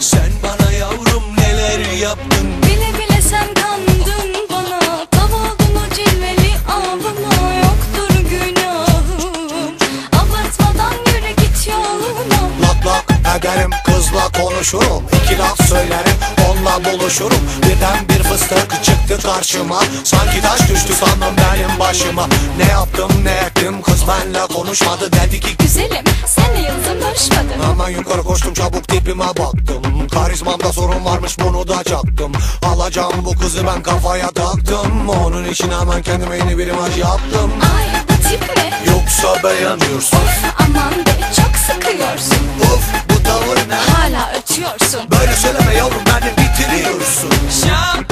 Sen bana yavrum neler yaptın? Bile bile sen kandın bana. Tav oldun o cilveli avına. Yoktur günahım Abartmadan yürü git yoluna. Lak lak ederim kızla konuşurum. İki laf söylerim onunla buluşurum. Birden bir fıstık çıktı karşıma. Sanki taş düştü sandım benim başıma. Ne yaptım ne ettim? Kız benle konuşmadı. Dedi ki Güzelim senle yıldızım barışmadı Hemen yukarı koştum çabuk tipime baktım. Karizmamda sorun varmış bunu da çaktım. Alacağım bu kızı ben kafaya taktım. Onun için hemen kendime yeni bir imaj yaptım. Ay bu tip mi? Yoksa beğenmiyorsun. Of aman be çok sıkıyorsun. Of bu tavır ne? Hala ötüyorsun. Böyle söyleme yavrum beni bitiriyorsun. Şan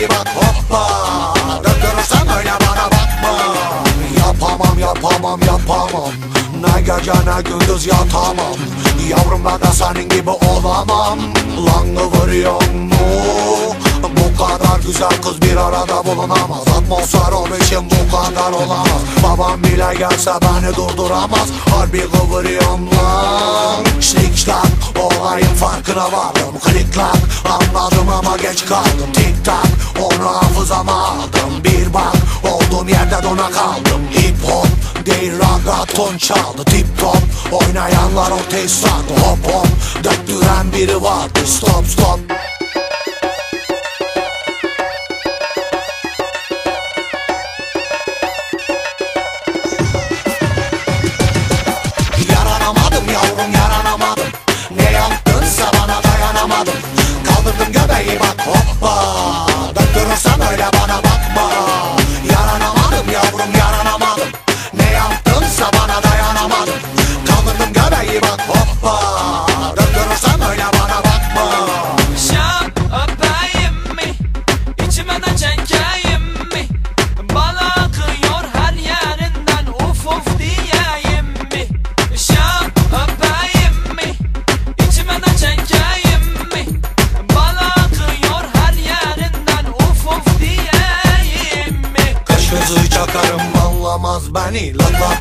Göbeği bak hoppa Döndürürsem öyle bana bakma. Yapamam yapamam yapamam. Ne gece ne gündüz yatamam. Yavrum ben de senin gibi olamam. Lan kıvırıyor mu? Bu kadar güzel kız bir arada bulunamaz. Atmosfer onun için bu kadar olamaz. Babam bile gelse beni durduramaz. Harbi kıvırıyorum lan. Şlik şlak olayın farkına vardım anladım ama geç kaldım. Tik tak onu hafızama aldım. Bir bak olduğum yerde dona kaldım. Hip hop değil ragaton çaldı. Tip top oynayanlar ortaya sardı. Hop hop döktüren biri vardı. Stop stop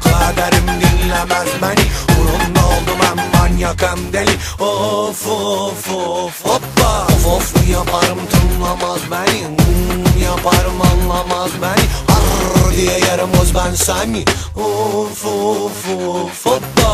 ederim dinlemez beni. Uğrunda oldum hem manyak hem deli. Of of of hoppa. Of of yaparım tınlamaz beni. Hmm, Yaparım anlamaz beni. Arr diye yerim ben seni. Of of of hoppa